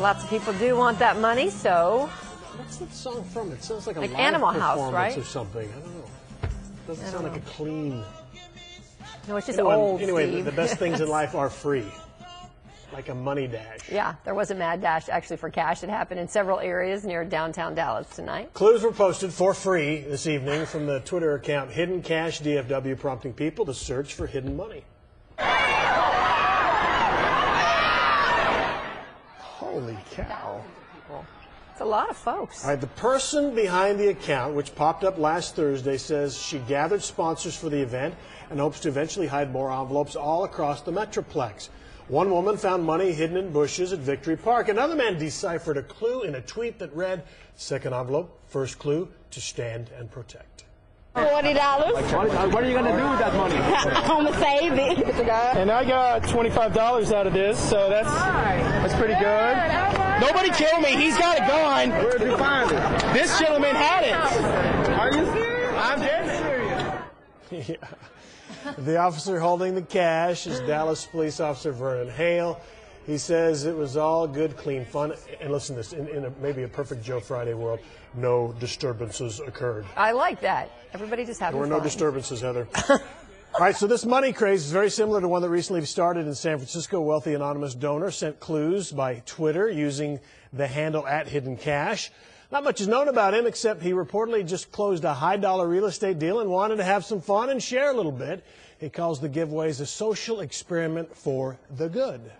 Lots of people do want that money, so What's that song from? It sounds like a Like live Animal House, performance right? or something. I don't know. It Doesn't sound don't like a clean. no, it's just Anyway, old. anyway the, the best things in life are free, like a money dash. yeah, there was a mad dash actually for cash. It happened in several areas near downtown Dallas tonight. Clues were posted for free this evening from the Twitter account Hidden Cash DFW, prompting people to search for hidden money. Cow. It's a lot of folks. All right, the person behind the account, which popped up last Thursday, says she gathered sponsors for the event and hopes to eventually hide more envelopes all across the Metroplex. One woman found money hidden in bushes at Victory Park. Another man deciphered a clue in a tweet that read, Second envelope, first clue, to stand and protect. Forty dollars. What, what are you going to do with that money? I'm gonna save it. And I got twenty-five dollars out of this, so that's that's pretty good. Nobody killed me. He's got a gun. Where'd you find it? This gentleman had it. Are you serious? I'm dead serious. The officer holding the cash is Dallas Police Officer Vernon Hale. He says it was all good, clean fun. And listen to this, in, in a, maybe a perfect Joe Friday world, no disturbances occurred. I like that. Everybody just having There were no disturbances, Heather. All right, so this money craze is very similar to one that recently started in San Francisco. A wealthy anonymous donor sent clues by Twitter using the handle at Hidden Cash. Not much is known about him except he reportedly just closed a high dollar real estate deal and wanted to have some fun and share a little bit. He calls the giveaways a social experiment for the good.